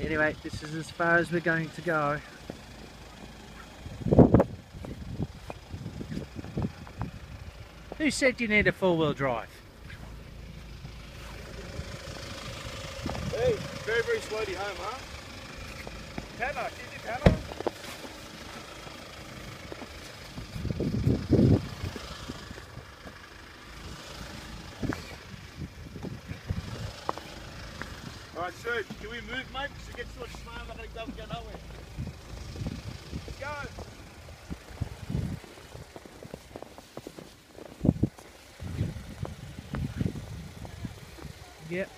Anyway, this is as far as we're going to go. Who said you need a four-wheel drive? Hey, very, very slowly home, huh? Panna, is it Panna? Alright, Serge, can we move, mate? Because it gets so snow, I'm going to go nowhere. Let's go! Yep,